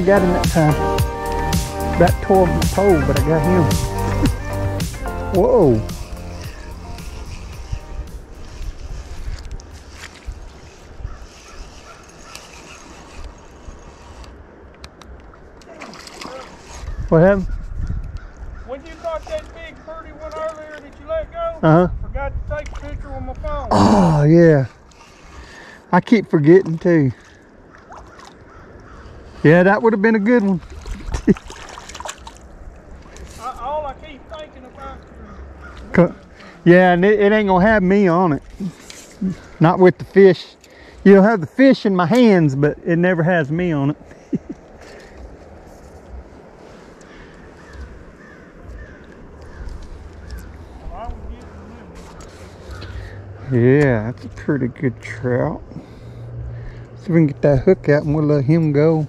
I got him that time. That tore my pole, but I got him. Whoa. What happened? When you caught that big pretty one earlier that you let go, Uh huh. forgot to take a picture with my phone. Oh yeah. I keep forgetting too. Yeah, that would have been a good one. I, all I keep thinking about Yeah, and it, it ain't gonna have me on it. Not with the fish. You'll have the fish in my hands, but it never has me on it. I was getting them. Yeah, that's a pretty good trout. See if we can get that hook out and we'll let him go.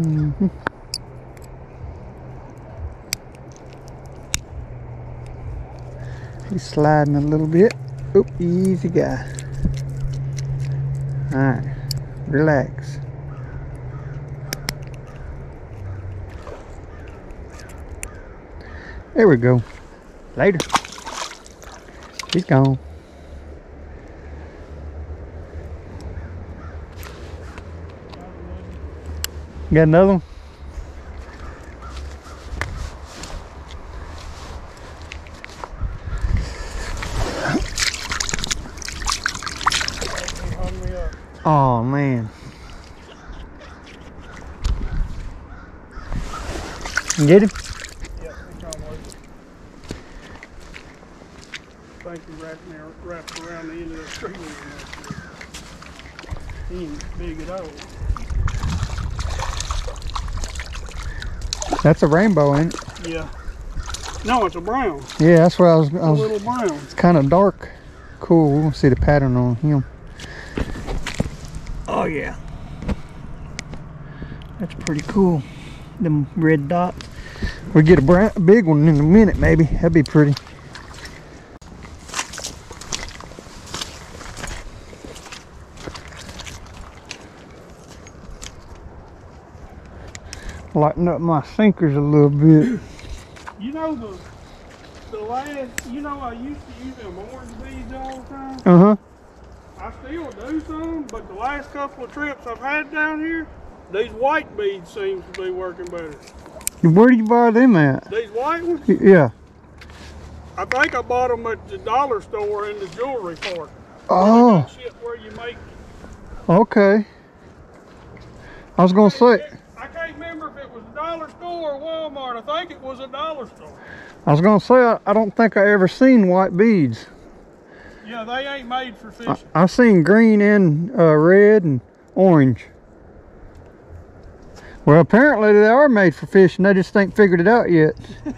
Mhm. He's sliding a little bit. Oop, easy guy. Alright, relax. There we go. Later. He's gone. Got another one? Oh man. Get him? Yep, he come with it. Think he wrapped, me, wrapped around the end of that tree limb there. He ain't big at all. That's a rainbow, ain't it? Yeah. No, it's a brown. Yeah, that's what I was. I A was little brown. it's kind of dark. Cool. We'll see the pattern on him. Oh yeah. That's pretty cool. Them red dots. We get a brown, a big one in a minute, maybe. That'd be pretty. Lighten up my sinkers a little bit. You know the the last, you know I used to use them orange beads all the time. Uh huh. I still do some, but the last couple of trips I've had down here, these white beads seems to be working better. Where do you buy them at? These white ones, Yeah. I think I bought them at the dollar store in the jewelry part. Oh, where you make. okay. I was gonna say, I can't remember if it was a dollar store or Walmart. I think it was a dollar store. I was gonna say, I, I don't think I ever seen white beads. Yeah, they ain't made for fishing. I have seen green and uh, red and orange. Well, apparently they are made for fishing. They just ain't figured it out yet.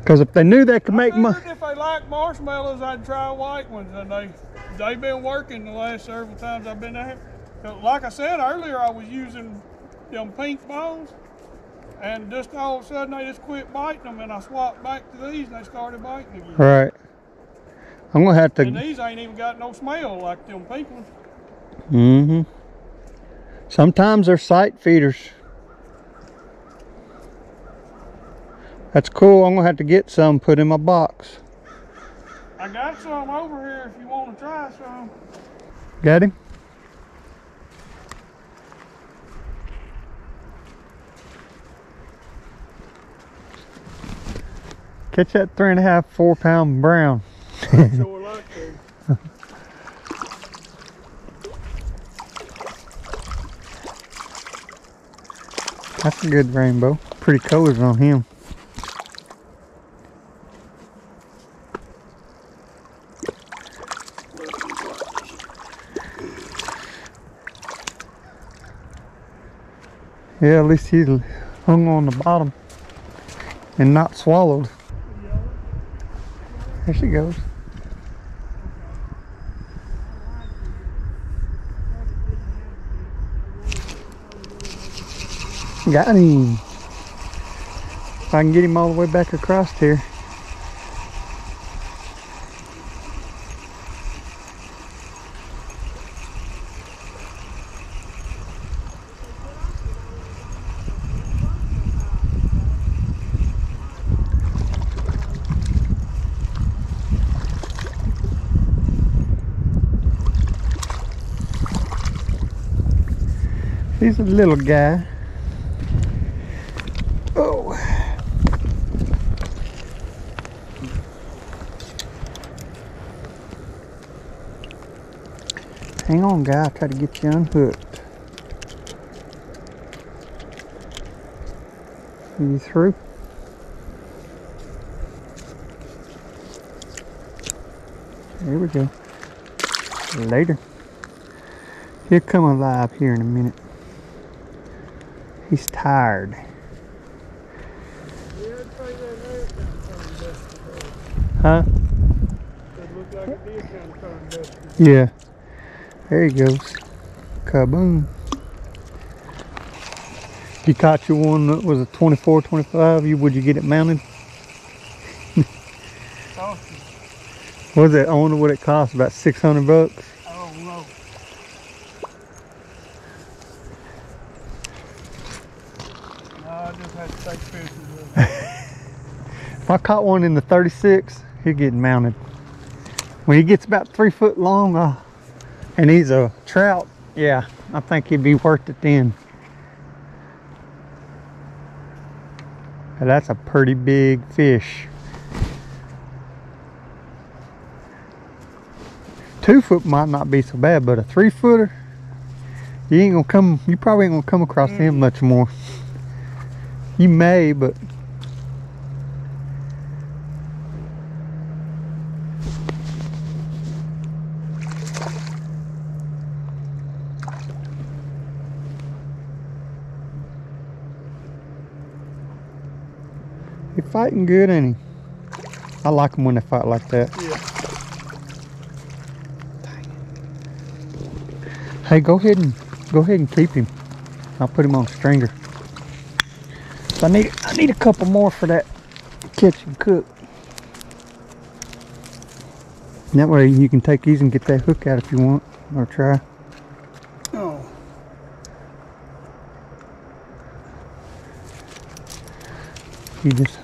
Because if they knew they could make money, if they like marshmallows, I'd try white ones, and they they've been working the last several times I've been there. 'Cause Like I said earlier, I was using them pink balls, and just all of a sudden they just quit biting them, and I swapped back to these, and they started biting again. right? I'm gonna have to. And to. these ain't even got no smell like them pink ones. Mm-hmm. Sometimes they're sight feeders. That's cool. I'm gonna have to get some put in my box. I got some over here if you want to try some. Got him? Catch that three and a half, four pound brown. That's a good rainbow. Pretty colors on him. Yeah, at least he's hung on the bottom and not swallowed. There she goes. Got him. if I can get him all the way back across here. Little guy. Oh. Hang on, guy. I'll try to get you unhooked. Are you through? There we go. Later. He'll come alive here in a minute. He's tired. Yeah, I'd say that there kind of turned tired. Huh? Like it did kind of turn dusty. Yeah. There he goes. Kaboom. If you caught your one that was a 24, 25, you, would you get it mounted? What was that? I wonder what it cost. About 600 bucks. Oh, no. No, I just had to take pictures of it. If I caught one in the 36, He's getting mounted. When he gets about three foot long, uh, and he's a trout, yeah, I think he'd be worth it then. But that's a pretty big fish. Two foot might not be so bad, but a three footer, you ain't gonna come, you probably ain't gonna come across him much more. You may, but fighting good, ain't he? I like them when they fight like that. Yeah. Hey, go ahead and go ahead and keep him. I'll put him on stringer. So I need I need a couple more for that kitchen cook. And that way you can take these and get that hook out if you want or try. Oh. You just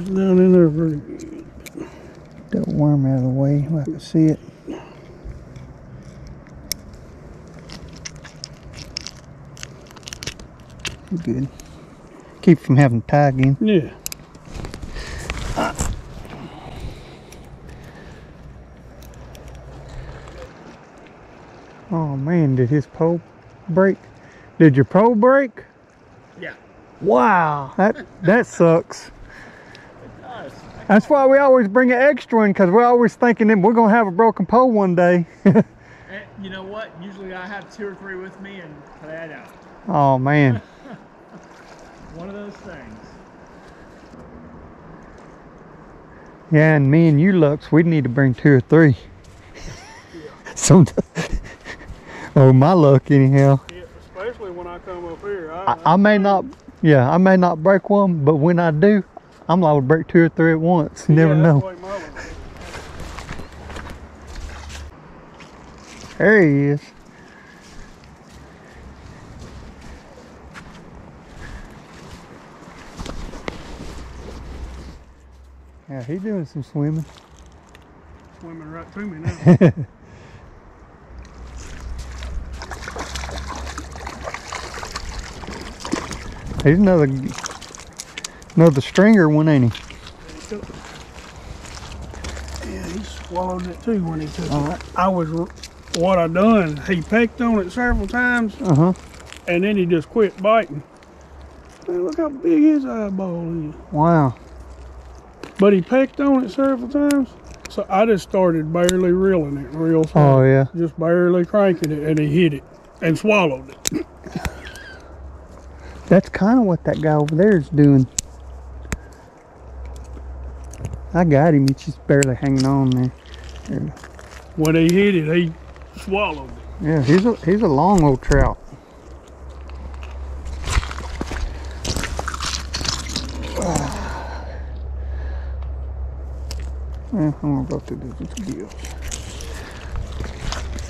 It's down in there pretty good. get that worm out of the way where I can see it. You good. Keep from having to tie again. Yeah. Oh man, did his pole break? Did your pole break? Yeah. Wow, that that sucks. Nice. That's why we always bring an extra one because we're always thinking that we're gonna have a broken pole one day. And you know what? Usually I have two or three with me and that out. oh man, One of those things. yeah, and me and you, Lux, we need to bring two or three. Yeah. Some, oh my luck, anyhow. Yeah, especially when I come up here. I, I may not, yeah, I may not break one, but when I do, I'm liable to break two or three at once. You never yeah, know. That's the way my one is. There he is. Yeah, he's doing some swimming. Swimming right to me now. He's another another stringer one, ain't he? Yeah, he swallowed it too when he took it. I was, what I done, he pecked on it several times Uh huh. and then he just quit biting. Man, look how big his eyeball is. Wow. But he pecked on it several times. So I just started barely reeling it real slow. Oh yeah. Just barely cranking it and he hit it and swallowed it. That's kind of what that guy over there is doing. I got him. He's just barely hanging on there. When they hit it, he swallowed it. Yeah, he's a, he's a long old trout. I'm gonna go through this deal.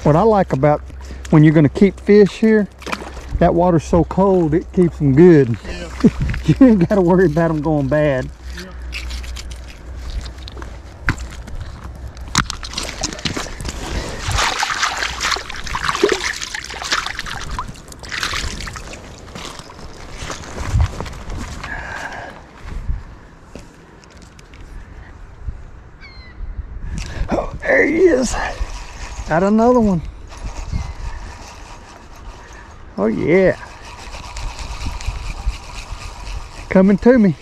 What I like about when you're gonna keep fish here, that water's so cold it keeps them good. Yeah. you ain't gotta worry about them going bad. Got another one. Oh yeah. Coming to me.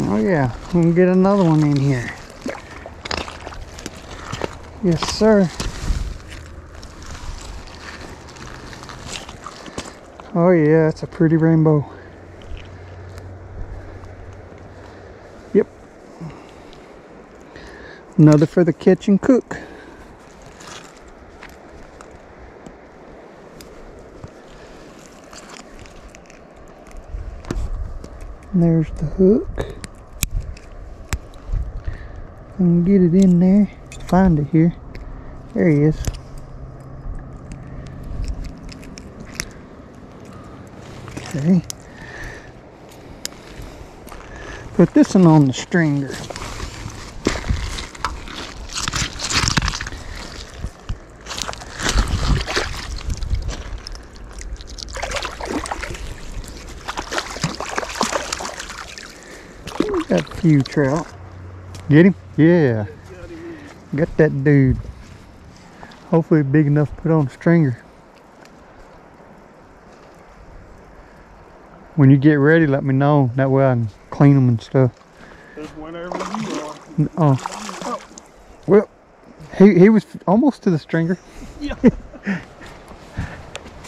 Oh can get another one in here. Yes, sir. Oh yeah, it's a pretty rainbow. Yep. Another for the kitchen cook. And there's the hook. And get it in there. Find it here. There he is. Okay. Put this one on the stringer. Got a few trout. Get him? Yeah. Got that dude. Hopefully big enough to put on a stringer. When you get ready, let me know. That way I can clean them and stuff. Whenever you are. Oh. Well, he, he was almost to the stringer. Yeah.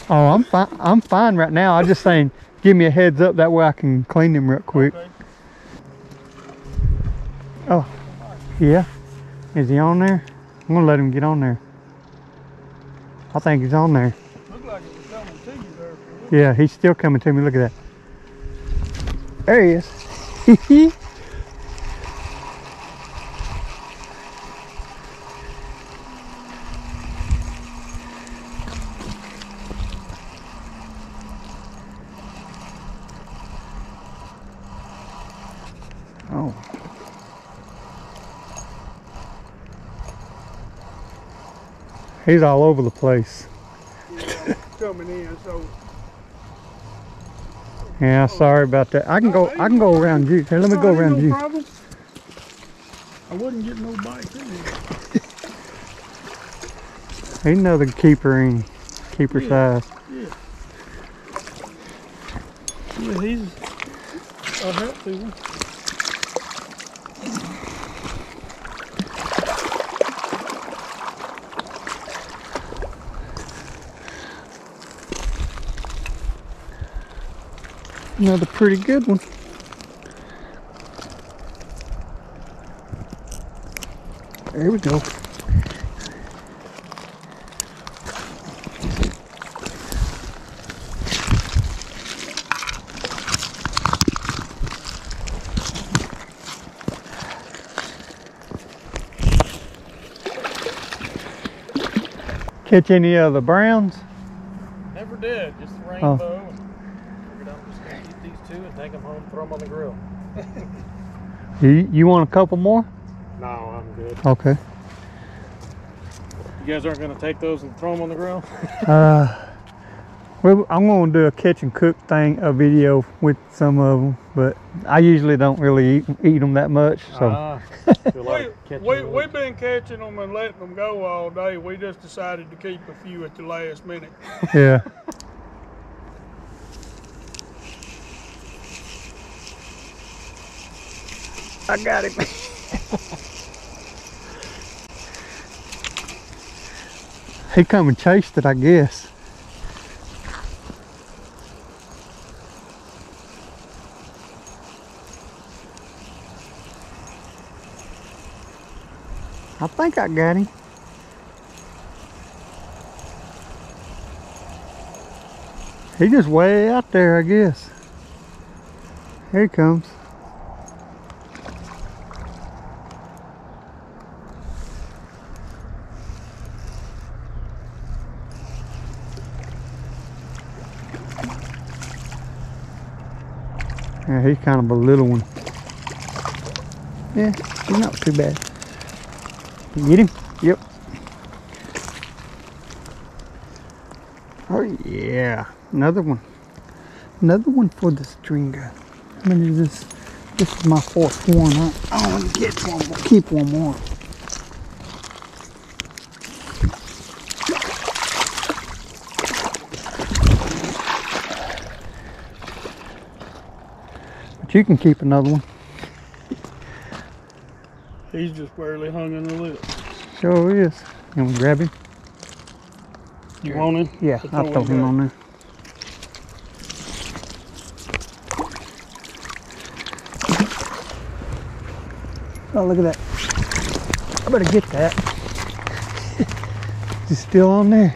Oh, I'm fine. I'm fine right now. I'm just saying, give me a heads up. That way I can clean them real quick. Okay. Oh, yeah. Is he on there? I'm gonna let him get on there. I think he's on there. Like it was coming to you there. for a little. Yeah, he's still coming to me. Look at that. There he is. oh. He's all over the place. Yeah, coming in, so Yeah, sorry about that. I can go. I can go around you. Here, let me go around you. I wouldn't get no in there. He's another keeper, ain't he? Keeper Yeah. size. Yeah, he's a healthy one. Another pretty good one. There we go. Catch any of the browns? Never did, just the Oh. rainbow. and Figured I'm just gonna get these two and take them home, throw them on the grill. You, you want a couple more? No, I'm good. Okay. You guys aren't gonna take those and throw them on the grill? Uh, well, I'm going to do a catch and cook thing, a video with some of them, but I usually don't really eat, eat them that much. So Ah, like We, we, we've been catching them and letting them go all day. We just decided to keep a few at the last minute. yeah. I got him. he come and chased it, I guess. I think I got him. He just way out there, I guess. Here he comes. Yeah, he's kind of a little one. Yeah, he's not too bad. You Get him? Yep. Oh yeah, another one. Another one for the stringer. How many is this? This is my fourth one. I, I want to get one more. Keep one more. But you can keep another one. He's just barely hung in the lip. Sure is. You want to grab him? You want him? Yeah, I'll throw him on there. Oh, look at that. I better get that. He's still on there.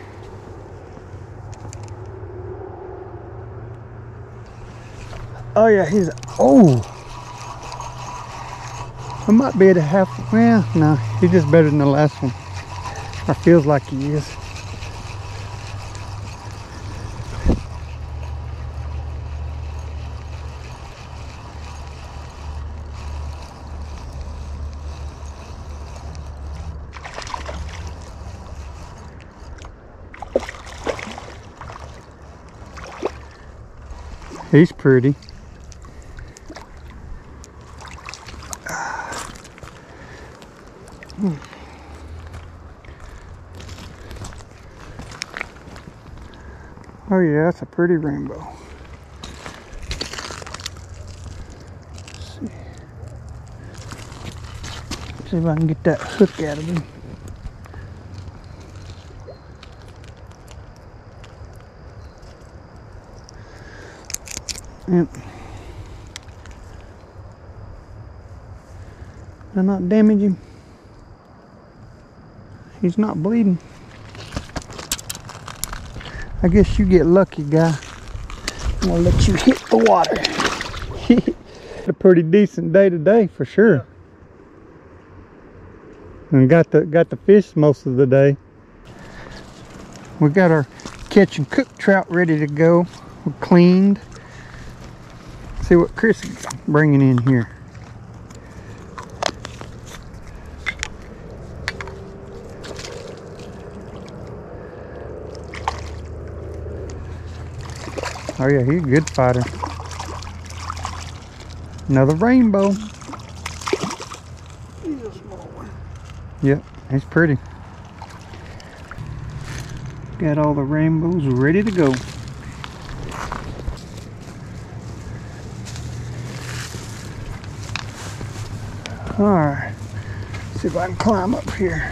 Oh yeah, he's, oh. I might be at a half, well, no, he's just better than the last one. Or feels like he is. He's pretty. Hmm. Oh yeah, that's a pretty rainbow. Let's see. See if I can get that hook out of him. Yep. Did I not damage him? He's not bleeding. I guess you get lucky, guy. I'm gonna let you hit the water. a pretty decent day today for sure. And got the got the fish most of the day. We got our catch and cook trout ready to go. We're cleaned. See what Chris is bringing in here. Oh yeah, he's a good fighter. Another rainbow. He's a small one. Yep, he's pretty. Got all the rainbows ready to go. Alright, see if I can climb up here.